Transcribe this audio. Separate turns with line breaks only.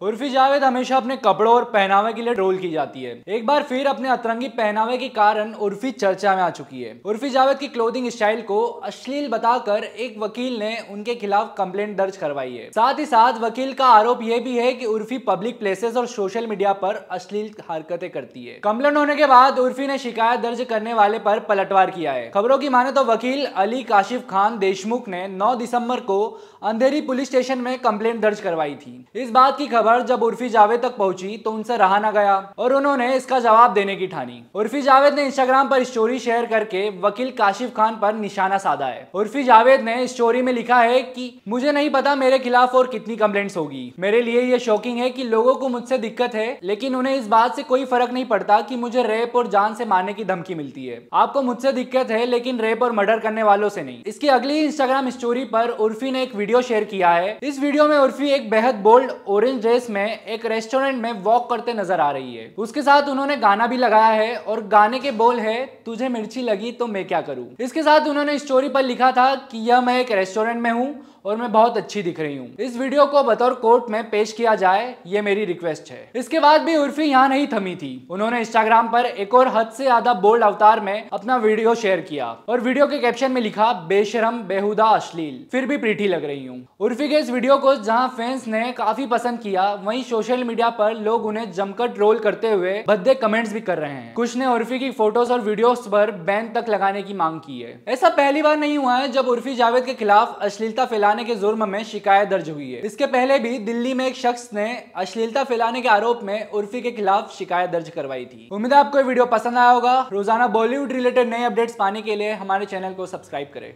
उर्फी जावेद हमेशा अपने कपड़ों और पहनावे के लिए ट्रोल की जाती है। एक बार फिर अपने अतरंगी पहनावे के कारण उर्फी चर्चा में आ चुकी है। उर्फी जावेद की क्लोथिंग स्टाइल को अश्लील बताकर एक वकील ने उनके खिलाफ कंप्लेंट दर्ज करवाई है। साथ ही साथ वकील का आरोप यह भी है कि उर्फी पब्लिक प्लेसेस और सोशल मीडिया पर अश्लील हरकतें करती है। कंप्लेंट होने के बाद उर्फी ने शिकायत दर्ज करने वाले पर पलटवार किया है। खबरों की माने तो वकील अली काशिफ खान देशमुख ने नौ दिसंबर को अंधेरी पुलिस स्टेशन में कंप्लेंट दर्ज करवाई थी। इस बात की खबर खबर जब उर्फी जावेद तक पहुँची तो उनसे रहा ना गया। और उन्होंने इसका जवाब देने की ठानी। उर्फी जावेद ने इंस्टाग्राम पर स्टोरी शेयर करके वकील काशिफ खान पर निशाना साधा है। उर्फी जावेद ने स्टोरी में लिखा है कि, मुझे नहीं पता मेरे खिलाफ और कितनी कंप्लेंट्स होगी। मेरे लिए ये शॉकिंग है कि लोगों को मुझसे दिक्कत है, लेकिन उन्हें इस बात से कोई फ़र्क नहीं पड़ता कि मुझे रेप और जान से मारने की धमकी मिलती है। आपको मुझसे दिक्कत है, लेकिन रेप और मर्डर करने वालों से नहीं। इसकी अगली इंस्टाग्राम स्टोरी पर उर्फी ने एक वीडियो शेयर किया है। इस वीडियो में उर्फी एक बेहद बोल्ड ऑरेंज ड्रेस ड्रेस में एक रेस्टोरेंट में वॉक करते नज़र आ रही है। उसके साथ उन्होंने गाना भी लगाया है और गाने के बोल है, तुझे मिर्ची लगी तो मैं क्या करूँ? इसके साथ उन्होंने स्टोरी पर लिखा था कि, यह मैं एक रेस्टोरेंट में हूँ और मैं बहुत अच्छी दिख रही हूँ। इस वीडियो को बतौर कोर्ट में पेश किया जाए, ये मेरी रिक्वेस्ट है। इसके बाद भी उर्फी यहाँ नहीं थमी थी। उन्होंने इंस्टाग्राम पर एक और हद से ज़्यादा बोल्ड अवतार में अपना वीडियो शेयर किया और वीडियो के कैप्शन में लिखा, बेशरम, बेहुदा, अश्लील। फिर भी प्रीठी लग रही हूँ। उर्फी के इस वीडियो को जहाँ फैंस ने काफ़ी पसंद किया, वही सोशल मीडिया पर लोग उन्हें जमकर ट्रोल करते हुए भद्दे कमेंट्स भी कर रहे हैं। कुछ ने उर्फी की फ़ोटोज़ और वीडियोस पर बैन तक लगाने की मांग की है। ऐसा पहली बार नहीं हुआ है जब उर्फी जावेद के खिलाफ अश्लीलता फैला फैलाने के जुर्म में शिकायत दर्ज हुई है। इसके पहले भी दिल्ली में एक शख्स ने अश्लीलता फैलाने के आरोप में उर्फी के खिलाफ शिकायत दर्ज करवाई थी। उम्मीद है आपको वीडियो पसंद आया होगा। रोज़ाना बॉलीवुड रिलेटेड नए अपडेट्स पाने के लिए हमारे चैनल को सब्सक्राइब करें।